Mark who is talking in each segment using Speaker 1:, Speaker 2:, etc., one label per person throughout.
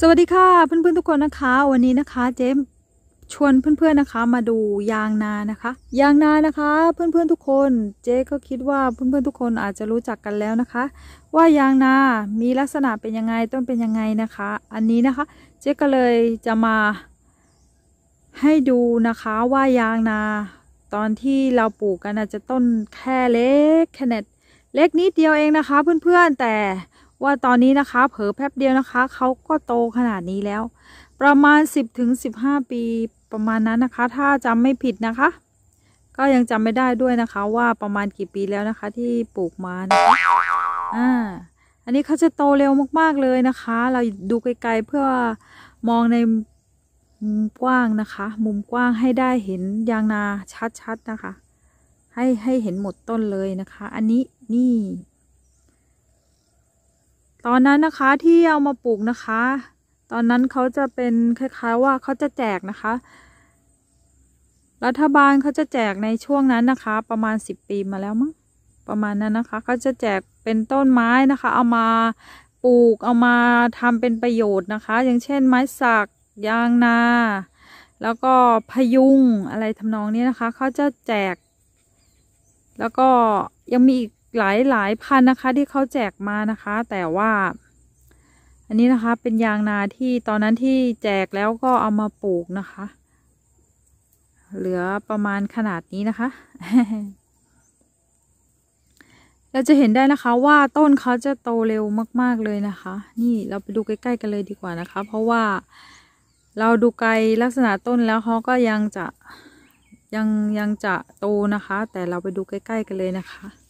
Speaker 1: สวัสดีค่ะเพื่อนๆทุกคนนะคะ วันนี้นะคะเจ๊ชวนเพื่อนๆนะคะ มาดูยางนานะคะ ยางนานะคะ เพื่อนๆทุกคนเจ๊ก็คิดว่าเพื่อนๆทุกคนอาจจะรู้จักกันแล้วนะคะ ว่ายางนา มีลักษณะเป็นยังไงต้นเป็นยังไงนะคะ อันนี้นะคะ เจ๊ก็เลยจะมาให้ดูนะคะว่ายางนา ตอนที่เราปลูกกันอาจจะต้นแค่เล็กแค่เน็ตเล็กนิดเดียวเองนะคะ เพื่อนๆแต่ ว่าตอนนี้นะคะเผลอแป๊บเดียวนะคะเขาก็โตขนาดนี้แล้ว ประมาณ 10ถึง15 ปีประมาณนั้นนะคะ ถ้าจำไม่ผิดนะคะ ก็ยังจำไม่ได้ด้วยนะคะ ว่าประมาณกี่ปีแล้วนะคะ ที่ปลูกมานะคะอ่าอันนี้เขาจะโตเร็วมากๆเลยนะคะ เราดูไกลๆเพื่อมองในมุมกว้างนะคะ มุมกว้างให้ได้เห็นยางนาชัดๆนะคะ ให้ให้เห็นหมดต้นเลยนะคะ อันนี้นี่ ตอนนั้นนะคะที่เอามาปลูกนะคะ ตอนนั้นเขาจะเป็นคล้ายๆว่าเขาจะแจกนะคะ รัฐบาลเขาจะแจกในช่วงนั้นนะคะ ประมาณสิบปีมาแล้วมั้งประมาณนั้นนะคะเขาจะแจกเป็นต้นไม้นะคะ เอามาปลูกเอามาทำเป็นประโยชน์นะคะ อย่างเช่น ไม้สักยางนา แล้วก็พยุงอะไรทำนองนี้นะคะเขาจะแจก แล้วก็ยังมีอีก หลายหลายพันนะคะที่เขาแจกมานะคะ แต่ว่า อันนี้นะคะเป็นยางนาที่ตอนนั้นที่แจกแล้วก็เอามาปลูกนะคะ เหลือประมาณขนาดนี้นะคะเราจะเห็นได้นะคะว่าต้นเขาจะโตเร็วมาก ๆเลยนะคะ นี่เราไปดูใกล้ ๆ กันเลยดีกว่านะคะ เพราะว่าเราดูไกลลักษณะต้นแล้วเขาก็ยังจะยังยังจะโตนะคะ แต่เราไปดูใกล้ ๆ กันเลยนะคะ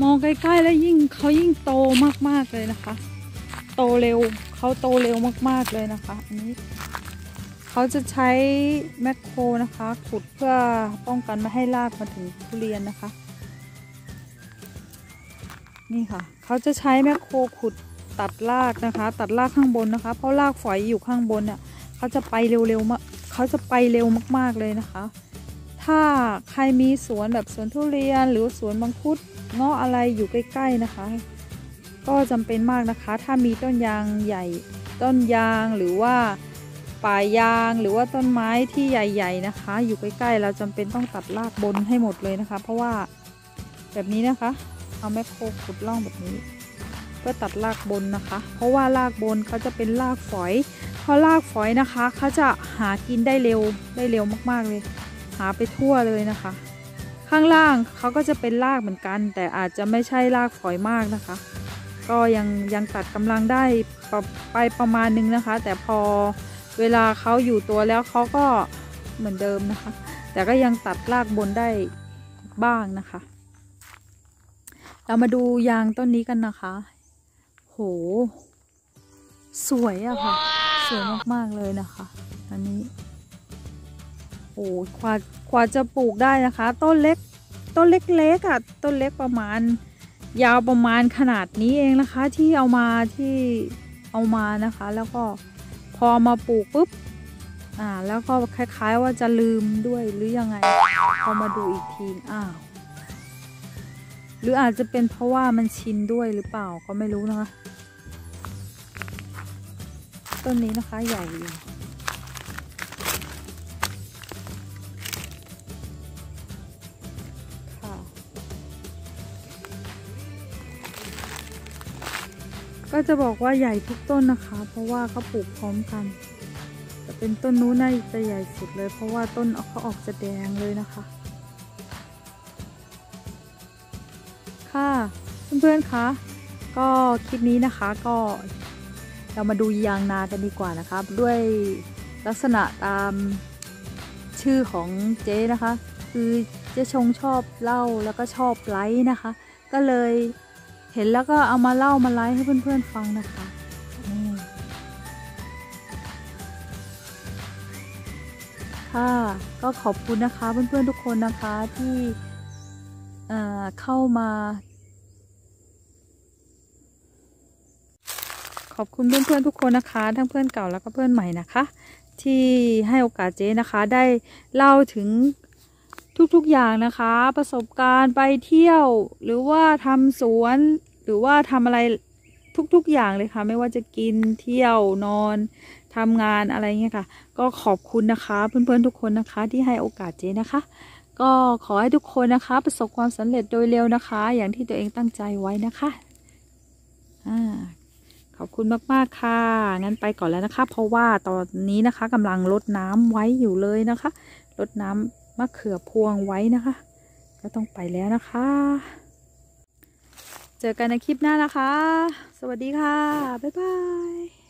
Speaker 1: มองใกล้ๆแล้วยิ่งเขายิ่งโตมากๆเลยนะคะ โตเร็วเขาโตเร็วมากๆเลยนะคะอันนี้เขาจะใช้แมคโครนะคะ ขุดเพื่อป้องกันไม่ให้รากมาถึงทุเรียนนะคะ นี่ค่ะเขาจะใช้แมคโครขุดตัดรากนะคะ ตัดรากข้างบนนะคะ เพราะรากฝอยอยู่ข้างบนเนี่ยเขาจะไปเร็วๆมาเขาจะไปเร็วมากๆเลยนะคะ ถ้าใครมีสวนแบบสวนทุเรียนหรือสวนมังคุด เงาะอะไรอยู่ใกล้ ๆนะคะ ก็จำเป็นมากนะคะ ถ้ามีต้นยางใหญ่ต้นยางหรือว่าป่ายางหรือว่าต้นไม้ที่ใหญ่ ๆนะคะ อยู่ใกล้ๆเราจำเป็นต้องตัดรากบนให้หมดเลยนะคะ เพราะว่าแบบนี้นะคะ เอาแมคโครขุดร่องแบบนี้ เพื่อตัดรากบนนะคะ เพราะว่ารากบนเขาจะเป็นรากฝอยเพราะรากฝอยนะคะเขาจะหากินได้เร็วได้เร็วมากๆเลย หาไปทั่วเลยนะคะ ข้างล่างเขาก็จะเป็นรากเหมือนกัน แต่อาจจะไม่ใช่รากฝอยมากนะคะ ก็ยังยังตัดกำลังได้ไปประมาณนึงนะคะ แต่พอเวลาเขาอยู่ตัวแล้วเขาก็เหมือนเดิมนะคะ แต่ก็ยังตัดรากบนได้บ้างนะคะ เรามาดูยางต้นนี้กันนะคะ โห สวยอะค่ะ สวยมากๆเลยนะคะอันนี้ โอ้กว่ากว่าจะปลูกได้นะคะ ต้นเล็ก ต้นเล็กๆอะ่ะ ต้นเล็กประมาณ ยาวประมาณขนาดนี้เองนะคะ ที่เอามาที่เอามานะคะ แล้วก็พอมาปลูกปุ๊บ อ่า แล้วก็คล้ายๆว่าจะลืมด้วยหรือยังไง พอมาดูอีกที อ้าว หรืออาจจะเป็นเพราะว่ามันชินด้วยหรือเปล่าก็ไม่รู้นะคะ ต้นนี้นะคะใหญ่อยู่ ก็จะบอกว่าใหญ่ทุกต้นนะคะ เพราะว่าเขาปลูกพร้อมกันจะเป็นต้นนู้นน่าจะใหญ่สุดเลย เพราะว่าต้นเขาออกจะแดงเลยนะคะ ค่ะเพื่อนๆคะก็คลิปนี้นะคะก็เรามาดูยางนากันดีกว่านะคะด้วยลักษณะตามชื่อของเจ๊นะคะ คือเจ๊ชงชอบเล่าแล้วก็ชอบไลฟ์นะคะ ก็เลย เห็นแล้วก็เอามาเล่ามาไลฟ์ให้เพื่อนๆฟังนะคะค่ะก็ขอบคุณนะคะเพื่อนๆทุกคนนะคะที่เข้ามา ขอบคุณเพื่อนๆทุกคนนะคะ ทั้งเพื่อนเก่าแล้วก็เพื่อนใหม่นะคะ ที่ให้โอกาสเจ๊นะคะได้เล่าถึง ทุกๆอย่างนะคะ ประสบการณ์ไปเที่ยว หรือว่าทำสวน หรือว่าทำอะไรทุกๆอย่างเลยค่ะ ไม่ว่าจะกินเที่ยวนอนทำงานอะไรเงี้ยค่ะ ก็ขอบคุณนะคะ เพื่อนๆทุกคนนะคะ ที่ให้โอกาสเจ๊นะคะ ก็ขอให้ทุกคนนะคะ ประสบความสำเร็จโดยเร็วนะคะ อย่างที่ตัวเองตั้งใจไว้นะคะอ่าขอบคุณมาก ๆ ค่ะ งั้นไปก่อนแล้วนะคะ เพราะว่าตอนนี้นะคะกำลังรดน้ำไว้อยู่เลยนะคะรดน้ำะเขือพวงไว้นะคะ ก็ต้องไปแล้วนะคะ เจอกันในคลิปหน้านะคะ สวัสดีค่ะ บ๊ายบาย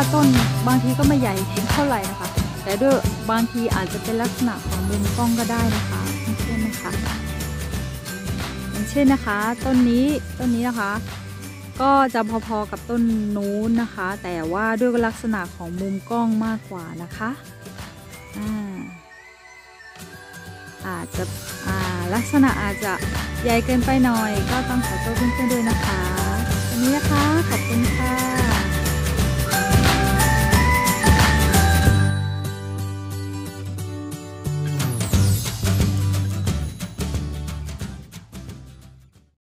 Speaker 1: ว่าต้นบางทีก็ไม่ใหญ่เท่าไหร่นะคะ แต่ด้วยบางทีอาจจะเป็นลักษณะของมุมกล้องก็ได้นะคะอย่างเช่นนะคะอย่างเช่นนะคะ ต้นนี้ต้นนี้นะคะ ก็จะพอๆกับต้นนู้นนะคะ แต่ว่าด้วยลักษณะของมุมกล้องมากกว่านะคะอ่าอาจจะอ่าลักษณะอาจจะใหญ่เกินไปหน่อย ก็ต้องขอโทษเพื่อนๆด้วยนะคะวันนี้นะคะ ขอบคุณค่ะ